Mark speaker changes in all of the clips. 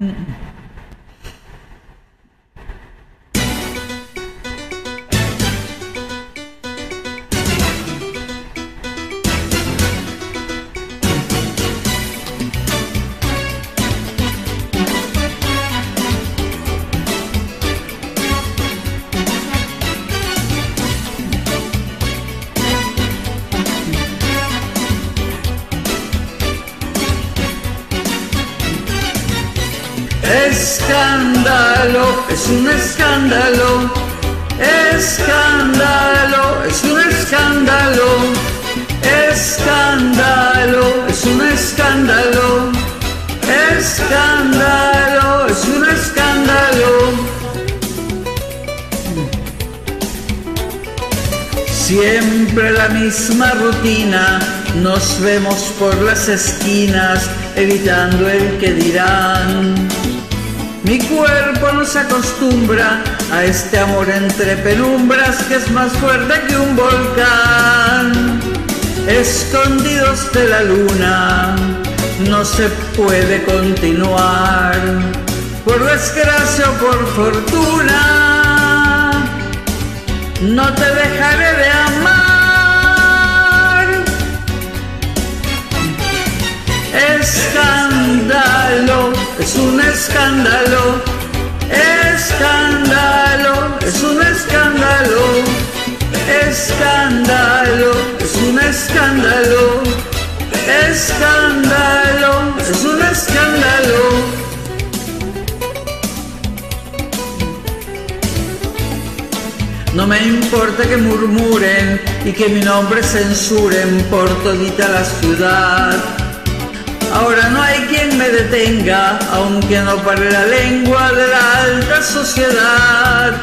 Speaker 1: 嗯 Escándalo, es un escándalo. Escándalo, es un escándalo. Escándalo, es un escándalo. Escándalo, es un escándalo. Siempre la misma rutina, nos vemos por las esquinas, evitando el que dirán. Mi cuerpo no se acostumbra a este amor entre penumbras que es más fuerte que un volcán. Escondidos de la luna, no se puede continuar. Por desgracia o por fortuna, no te dejaré de escándalo, escándalo, es un escándalo, escándalo, es un escándalo, escándalo, es un escándalo. No me importa que murmuren y que mi nombre censuren por todita la ciudad. Ahora no hay quien me detenga, aunque no pare la lengua de la alta sociedad.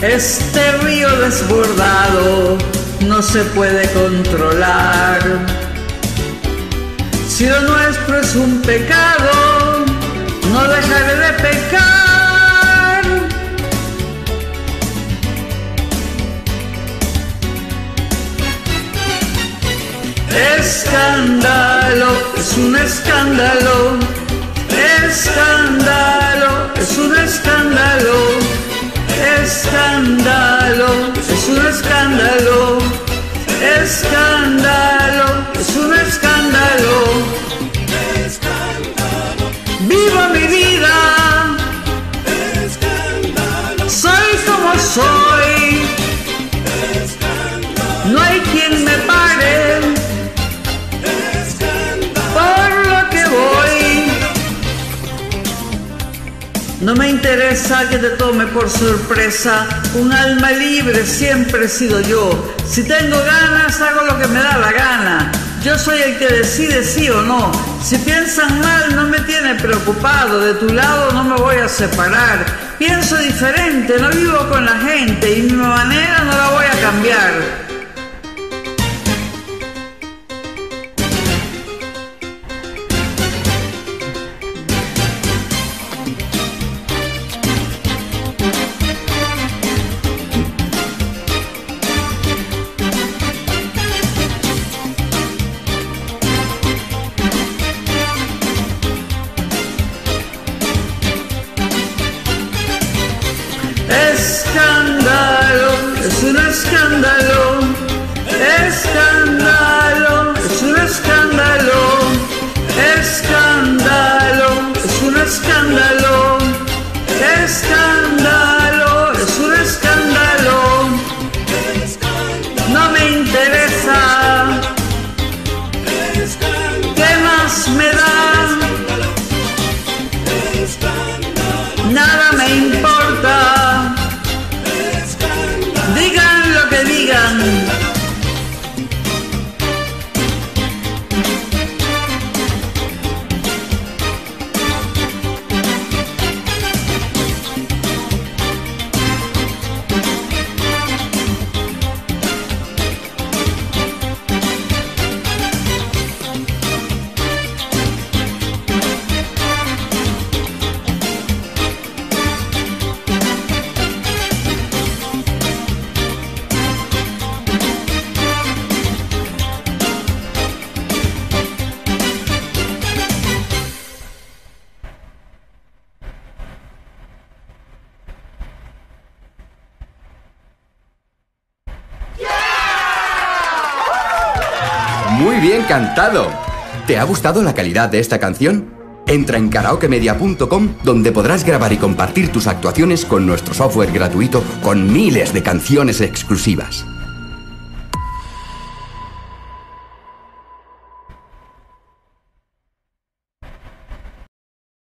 Speaker 1: Este río desbordado no se puede controlar. Si lo nuestro es un pecado, no dejaré de pecar. Escándalo, es un escándalo. Escándalo, es un escándalo. Escándalo, es un escándalo. Escándalo, es un escándalo. No me interesa que te tome por sorpresa. Un alma libre siempre he sido yo. Si tengo ganas, hago lo que me da la gana. Yo soy el que decide sí o no. Si piensan mal, no me tiene preocupado. De tu lado no me voy a separar. Pienso diferente, no vivo con la gente y mi manera no la voy a cambiar. Escándalo, es un escándalo. Escándalo, es un escándalo. Escándalo, es un escándalo. Escándalo, es un escándalo. No me interesa.
Speaker 2: Bien cantado. ¿Te ha gustado la calidad de esta canción? Entra en karaokemedia.com donde podrás grabar y compartir tus actuaciones con nuestro software gratuito con miles de canciones exclusivas.